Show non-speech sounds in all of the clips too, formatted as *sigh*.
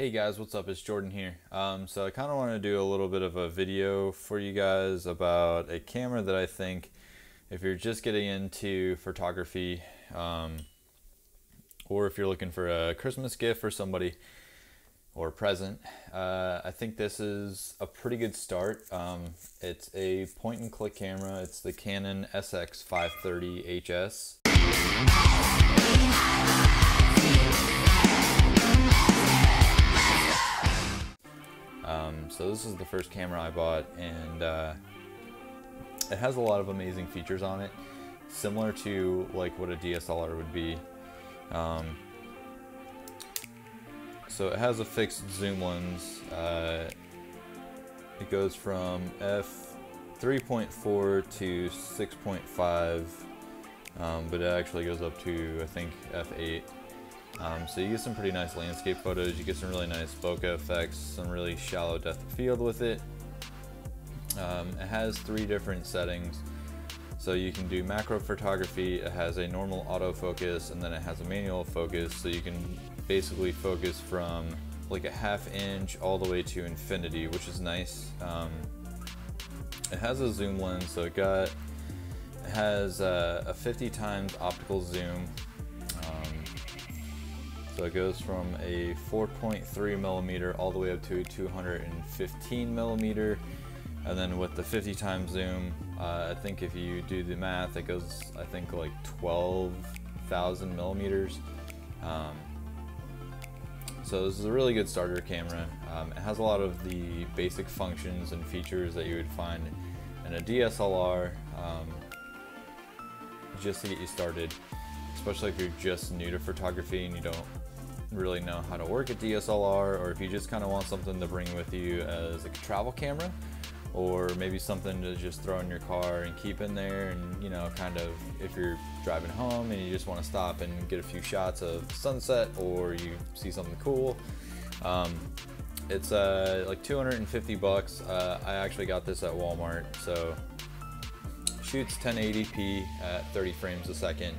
Hey guys, what's up? It's Jordan here. Um, so I kind of want to do a little bit of a video for you guys about a camera that I think if you're just getting into photography um, or if you're looking for a Christmas gift for somebody or present, uh, I think this is a pretty good start. Um, it's a point and click camera. It's the Canon SX530HS. Um, so this is the first camera I bought and uh, it has a lot of amazing features on it, similar to like what a DSLR would be. Um, so it has a fixed zoom lens. Uh, it goes from f 3.4 to 6.5, um, but it actually goes up to I think f8. Um, so you get some pretty nice landscape photos, you get some really nice bokeh effects, some really shallow depth of field with it. Um, it has three different settings. So you can do macro photography, it has a normal autofocus, and then it has a manual focus, so you can basically focus from like a half inch all the way to infinity, which is nice. Um, it has a zoom lens, so it got it has a, a 50 times optical zoom. So it goes from a 4.3 millimeter all the way up to a 215 millimeter. And then with the 50 times zoom, uh, I think if you do the math, it goes, I think like 12,000 millimeters. Um, so this is a really good starter camera. Um, it has a lot of the basic functions and features that you would find in a DSLR um, just to get you started, especially if you're just new to photography and you don't really know how to work a DSLR or if you just kind of want something to bring with you as a travel camera or maybe something to just throw in your car and keep in there and you know kind of if you're driving home and you just want to stop and get a few shots of sunset or you see something cool um, it's uh, like 250 bucks. Uh, I actually got this at Walmart so shoots 1080p at 30 frames a second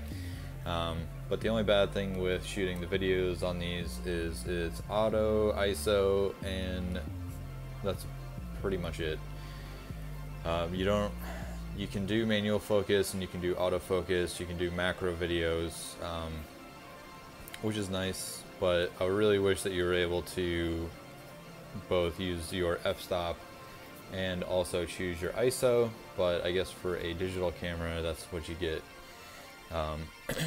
um, but the only bad thing with shooting the videos on these is it's auto ISO and that's pretty much it um, you don't, you can do manual focus and you can do autofocus, you can do macro videos, um, which is nice, but I really wish that you were able to both use your f-stop and also choose your ISO, but I guess for a digital camera, that's what you get. Um, it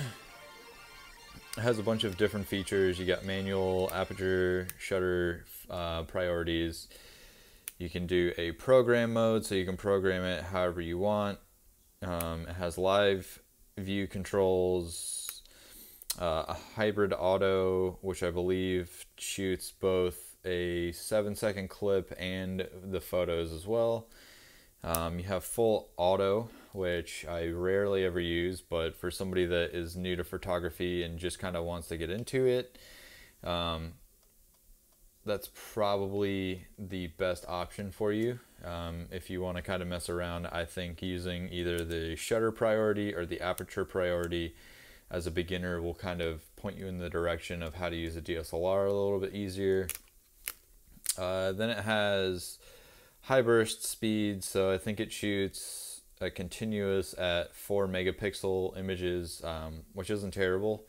*clears throat* has a bunch of different features. You got manual, aperture, shutter uh, priorities, you can do a program mode, so you can program it however you want. Um, it has live view controls, uh, a hybrid auto, which I believe shoots both a seven second clip and the photos as well. Um, you have full auto, which I rarely ever use, but for somebody that is new to photography and just kind of wants to get into it, um, that's probably the best option for you. Um, if you want to kind of mess around, I think using either the shutter priority or the aperture priority as a beginner will kind of point you in the direction of how to use a DSLR a little bit easier. Uh, then it has high burst speed, so I think it shoots a continuous at 4 megapixel images, um, which isn't terrible.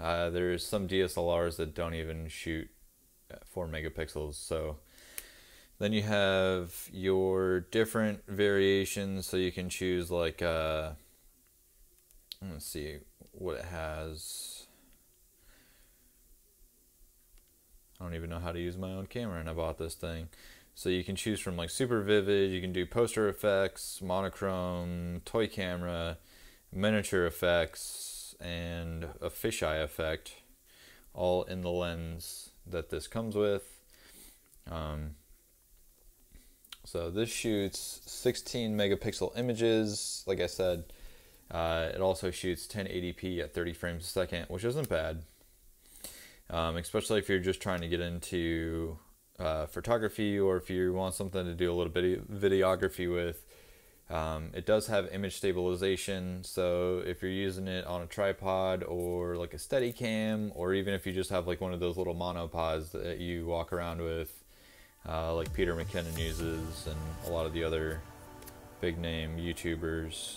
Uh, there's some DSLRs that don't even shoot four megapixels. So then you have your different variations. So you can choose like, uh, let's see what it has. I don't even know how to use my own camera and I bought this thing. So you can choose from like super vivid, you can do poster effects, monochrome, toy camera, miniature effects, and a fisheye effect all in the lens that this comes with. Um, so this shoots 16 megapixel images. Like I said, uh, it also shoots 1080p at 30 frames a second, which isn't bad. Um, especially if you're just trying to get into uh, photography or if you want something to do a little bit of videography with. Um, it does have image stabilization, so if you're using it on a tripod or like a steady cam, or even if you just have like one of those little monopods that you walk around with, uh, like Peter McKinnon uses and a lot of the other big name YouTubers,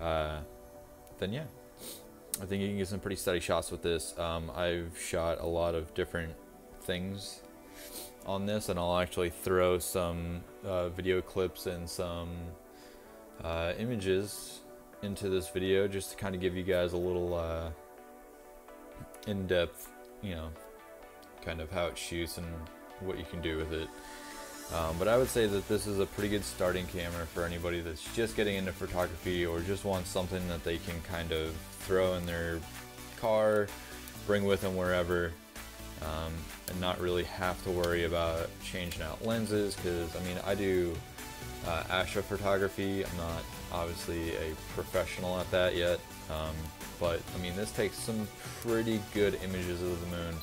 uh, then yeah, I think you can get some pretty steady shots with this. Um, I've shot a lot of different things on this and I'll actually throw some uh, video clips and some uh, images into this video just to kind of give you guys a little uh, in-depth you know kind of how it shoots and what you can do with it. Um, but I would say that this is a pretty good starting camera for anybody that's just getting into photography or just wants something that they can kind of throw in their car bring with them wherever um, and not really have to worry about changing out lenses because I mean I do uh, astrophotography. I'm not obviously a professional at that yet um, but I mean this takes some pretty good images of the moon.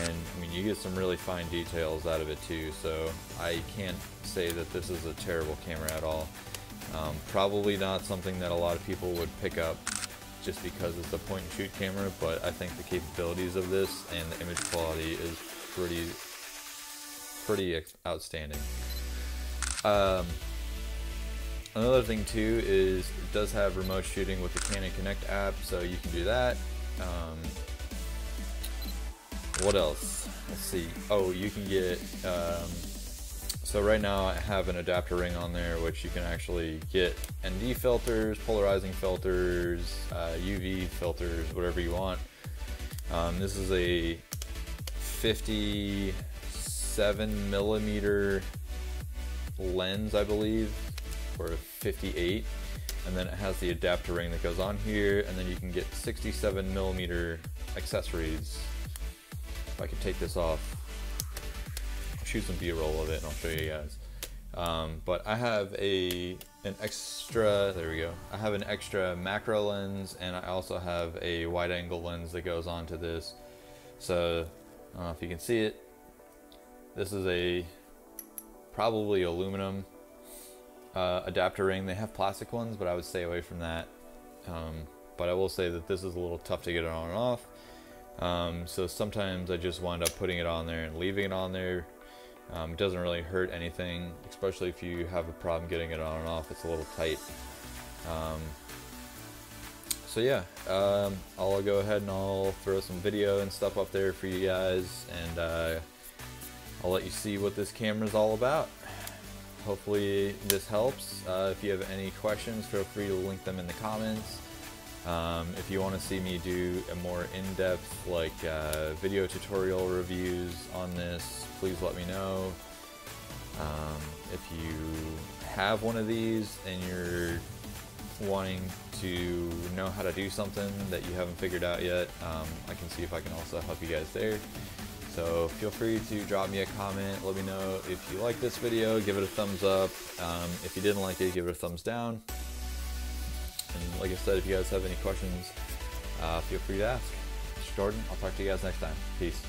And I mean you get some really fine details out of it too so I can't say that this is a terrible camera at all. Um, probably not something that a lot of people would pick up just because it's a point and shoot camera, but I think the capabilities of this and the image quality is pretty, pretty outstanding. Um, another thing too is it does have remote shooting with the Canon Connect app, so you can do that. Um, what else? Let's see. Oh, you can get um, so right now I have an adapter ring on there which you can actually get ND filters, polarizing filters, uh, UV filters, whatever you want. Um, this is a 57 millimeter lens, I believe, or 58. And then it has the adapter ring that goes on here, and then you can get 67 millimeter accessories. If I could take this off, shoot some B-roll of it and I'll show you guys. Um, but I have a an extra, there we go. I have an extra macro lens and I also have a wide angle lens that goes onto this. So, I don't know if you can see it. This is a probably aluminum uh, adapter ring. They have plastic ones, but I would stay away from that. Um, but I will say that this is a little tough to get it on and off. Um, so sometimes I just wind up putting it on there and leaving it on there um, it doesn't really hurt anything, especially if you have a problem getting it on and off. It's a little tight. Um, so yeah, um, I'll go ahead and I'll throw some video and stuff up there for you guys, and uh, I'll let you see what this camera is all about. Hopefully this helps. Uh, if you have any questions, feel free to link them in the comments. Um, if you want to see me do a more in-depth like uh, video tutorial reviews on this, please let me know. Um, if you have one of these and you're wanting to know how to do something that you haven't figured out yet, um, I can see if I can also help you guys there. So feel free to drop me a comment. Let me know if you like this video. Give it a thumbs up. Um, if you didn't like it, give it a thumbs down. And like I said, if you guys have any questions, uh, feel free to ask. Jordan. I'll talk to you guys next time. Peace.